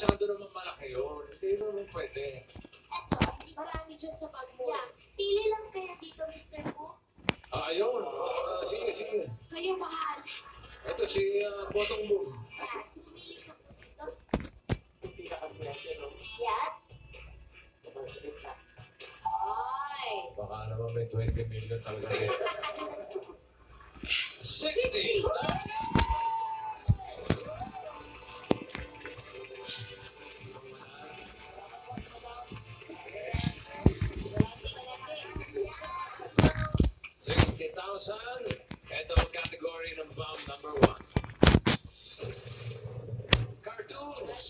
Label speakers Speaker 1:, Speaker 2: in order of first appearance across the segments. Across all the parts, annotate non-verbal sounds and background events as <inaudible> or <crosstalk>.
Speaker 1: masyado naman malaki yun. Hindi naman pwede.
Speaker 2: Eto?
Speaker 3: Marami dyan sa bag mo.
Speaker 2: Yeah. Pili lang kaya dito, Mr. Fu.
Speaker 1: Ah, ayun. Ah, sige, sige.
Speaker 3: Kayo mahal.
Speaker 1: Ito si uh, Botong Boom.
Speaker 2: Yan. Pili ka po dito.
Speaker 4: Pinakaswerte, no?
Speaker 2: Yan.
Speaker 4: Kapag sa gitna.
Speaker 3: Ay.
Speaker 1: Baka naman may 20 million talaga dito. <laughs> 60! Sixty thousand. Ito ang category ng bomb number one. Cartoons.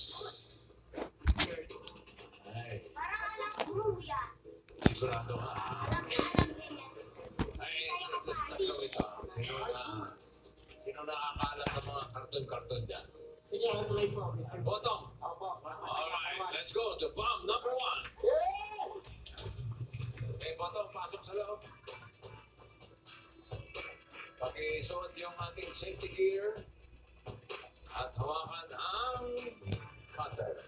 Speaker 1: Ay,
Speaker 2: Parang alam ko yan.
Speaker 1: sigurado ka.
Speaker 2: Alam na alam yan. Fu.
Speaker 1: Ay, ko ito. Sino na, sino nakakaalam ng mga karton-karton dyan?
Speaker 4: Sige, ako tuloy po.
Speaker 1: Bottom.
Speaker 4: Opo.
Speaker 1: Alright, let's go to bomb number one.
Speaker 4: Yeah!
Speaker 1: Okay, bottom, pasok sa loob. Pakisuot yung ating safety gear at hawakan ang cutter.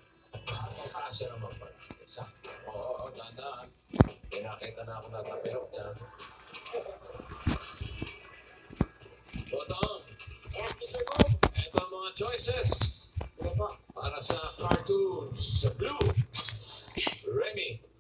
Speaker 1: Kasya naman pala. Exacto. Oo, dandaan. Pinakita na ako na tapilok yan. Bottom,
Speaker 4: Yes, Mr. Bo.
Speaker 1: ito ang mga choices para sa cartoons. Blue, Remy.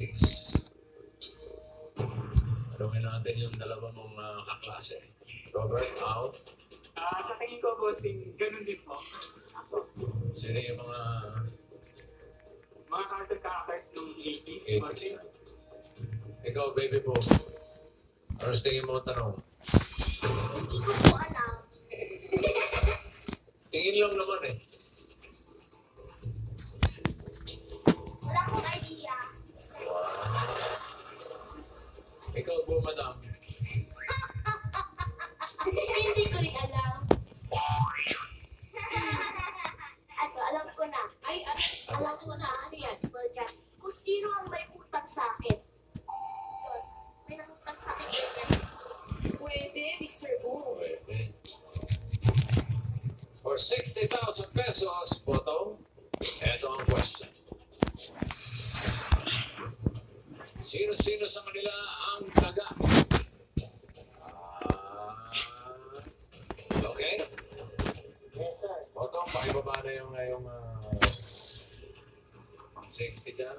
Speaker 4: 90s?
Speaker 1: Tanungin natin yung dalawa mong uh, kaklase. Robert, out.
Speaker 5: Ah, sa tingin ko, bossing, ganun din po.
Speaker 4: Ako.
Speaker 1: Sino yung mga
Speaker 5: Mga cartoon characters noong 80s,
Speaker 1: 80s
Speaker 5: bossing.
Speaker 1: na? Ikaw, baby boom. Ano sa tingin mo ang tanong?
Speaker 2: Hindi ko po alam.
Speaker 1: Tingin lang naman eh.
Speaker 2: Wala akong idea. Mr. Fu.
Speaker 1: Ikaw po, madam.
Speaker 2: Hindi ko rin alam. Ato, alam ko na.
Speaker 3: Ay, at, alam ko na. Ano yan?
Speaker 2: Well, dyan. Kung sino ang may utang sa akin. Yun. May nangutang sa akin. ganyan.
Speaker 3: Pwede, Mr.
Speaker 1: Pwede. For 60,000 pesos, Boto, eto ang question. Sino-sino sa kanila ang taga? Ah, okay.
Speaker 4: Yes, sir.
Speaker 1: Boto, pakibaba na yung ngayong uh, safety dyan.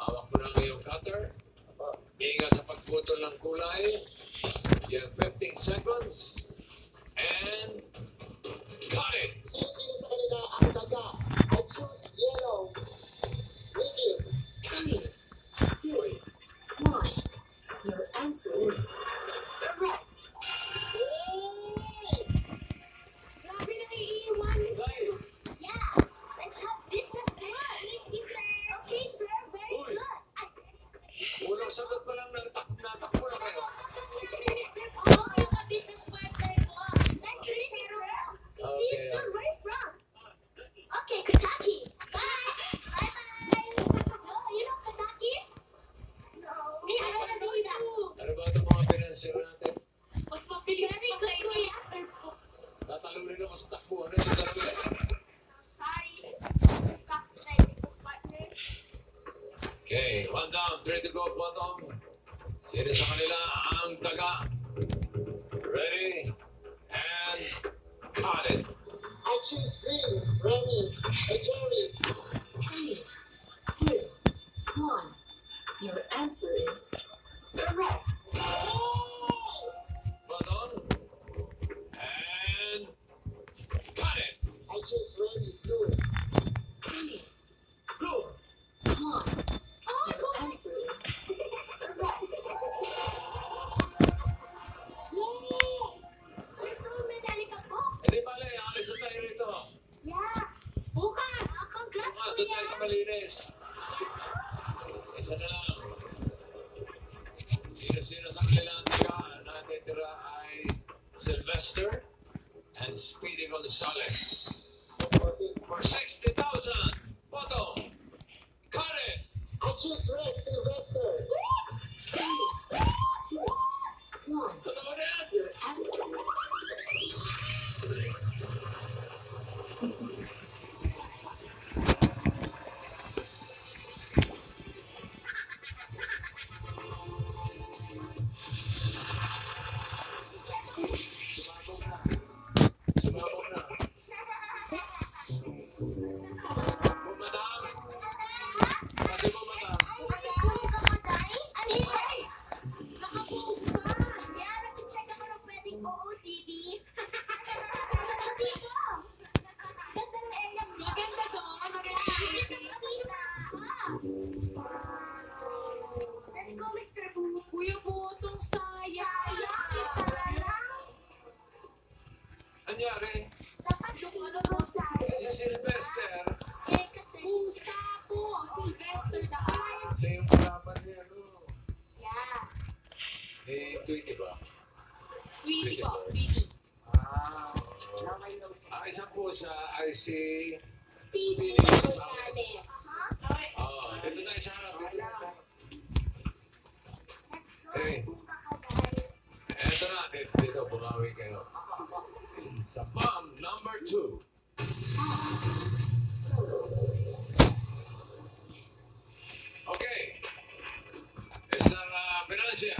Speaker 1: Hawak mo na ang iyong cutter. Ingat sa pagputol ng kulay. You have 15 seconds. And
Speaker 2: excelentes. Okay,
Speaker 1: one down, three to go, bottom. Sino sa kanila ang taga? Ready? And cut it!
Speaker 4: I choose green. Remy. Hey, Jerry.
Speaker 3: Three, two, one. Your answer is correct.
Speaker 2: Yeah. Bukas!
Speaker 1: Oh, congrats, Bukas, doon tayo
Speaker 2: sa
Speaker 3: Malines.
Speaker 2: Isa
Speaker 1: na
Speaker 2: lang.
Speaker 1: Sino-sino sa kailangan tira, natitira ay Sylvester and Speedy Gonzales. For 60,000, Boto, Karen!
Speaker 4: I choose Red Sylvester.
Speaker 3: Three, two, one. Your answer is...
Speaker 2: 本当に。Dito,
Speaker 1: dito bumawi kayo. Sa bomb number two. Okay. Mr. Uh, Financier.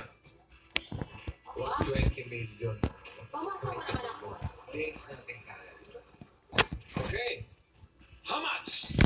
Speaker 1: 120 million.
Speaker 3: Bawasan mo naman ako.
Speaker 1: Days natin kaya. Okay. How much?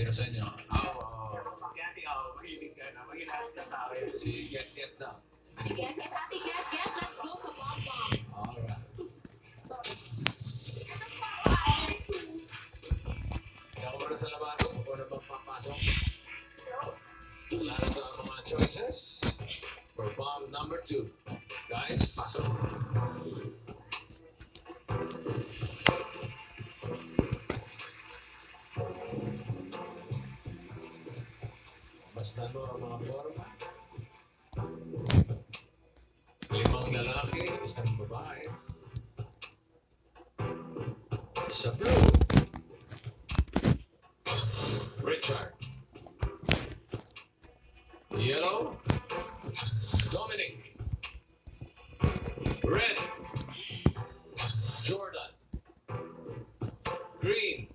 Speaker 1: Sino sa inyo? Ako.
Speaker 5: Si ate ka, mahilig ka na. Mahilas ka tao yun.
Speaker 1: Si Get Get na.
Speaker 3: Sige, get, ate, get, get. Let's go sa bomb bomb.
Speaker 1: Alright. Hindi ako muna sa labas. Ako na bang papasok? Wala na ito ang mga choices for bomb number two. Guys, pasok. Basta mo ang mga forma. Limang lalaki, isang babae. Eh. Sa blue. Richard. Yellow. Dominic. Red. Jordan. Green.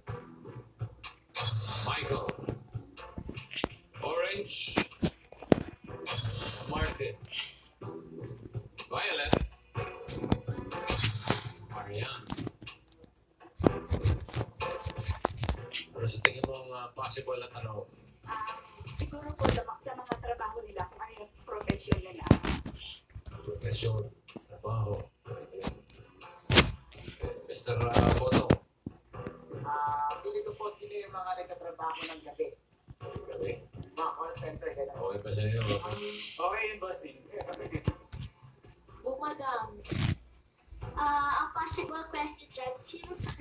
Speaker 1: Possible na tanong?
Speaker 6: Ah, siguro po lamang sa mga trabaho nila kung ano yung profesyon nila.
Speaker 1: Profesyon, trabaho. Mr. Uh, Boto,
Speaker 4: Ah, pili ko po sino yung mga nagtatrabaho ng gabi.
Speaker 1: gabi.
Speaker 4: Mga call center, gano'n.
Speaker 1: Okay ba sa iyo?
Speaker 5: Okay yun, bossing.
Speaker 3: Pumadam.
Speaker 2: Ah, ang possible question dyan, sino sa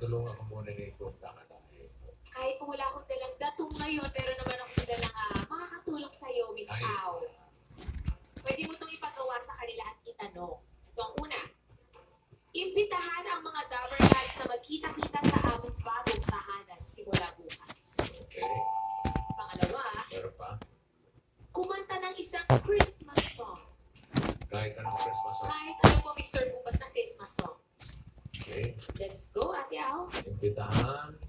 Speaker 1: tulungan ko muna na ipunta ka tayo.
Speaker 3: Kahit po wala akong dalang datong ngayon, pero naman akong dalang ah, makakatulong sa'yo, Miss
Speaker 1: Ay.
Speaker 3: Au. Pwede mo itong ipagawa sa kanila at itanong. Ito ang una. Imbitahan ang mga Dabber Cats na magkita-kita sa aming bagong tahanan simula bukas.
Speaker 1: Okay?
Speaker 3: Pangalawa,
Speaker 1: Meron pa?
Speaker 3: kumanta ng isang Christmas song.
Speaker 1: Kahit anong Christmas song.
Speaker 3: Kahit ano po, Mr. Bukas na Christmas song.
Speaker 1: Okay?
Speaker 3: Let's go, Ate Au.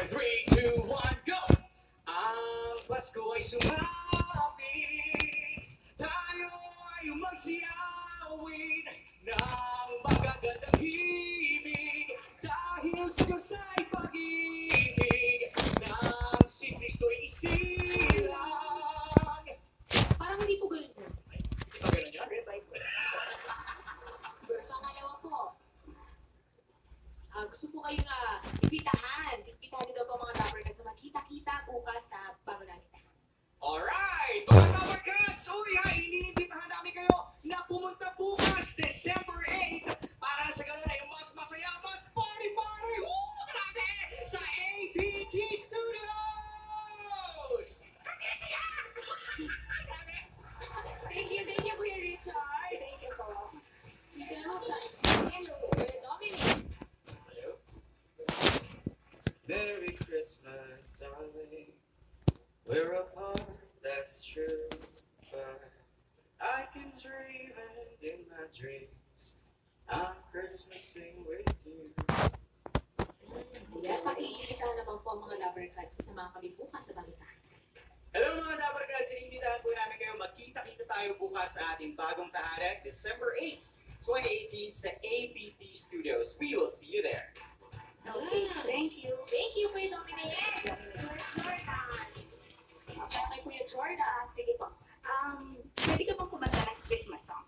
Speaker 5: Four, three, two, one, go! Ang Pasko ay sumapit, tayo ay magsiyawin
Speaker 3: Ah, gusto po kayong uh, ibitahan. Ibitahan daw po mga Dabber Cats na magkita-kita bukas sa bago namin tahanan.
Speaker 5: Alright! Mga Tower Cats! Uy, ha, iniimbitahan namin kayo na pumunta bukas, December 8, para sa ganun ay mas masaya, mas party-party! Woo! Grabe! Sa APT Studios!
Speaker 3: at sa mga kalibukas sa balitan.
Speaker 7: Hello mga Dabarkads, inimitahan po namin kayo. Magkita-kita tayo bukas sa ating bagong tahanan, December 8, 2018 sa APT Studios. We will see you there.
Speaker 6: Okay, mm. thank you.
Speaker 3: Thank you, Kuya Dominic.
Speaker 2: Jordan.
Speaker 6: Okay,
Speaker 3: Kuya Jordan.
Speaker 6: Sige po. Um, pwede ka bang kumanta ng Christmas song?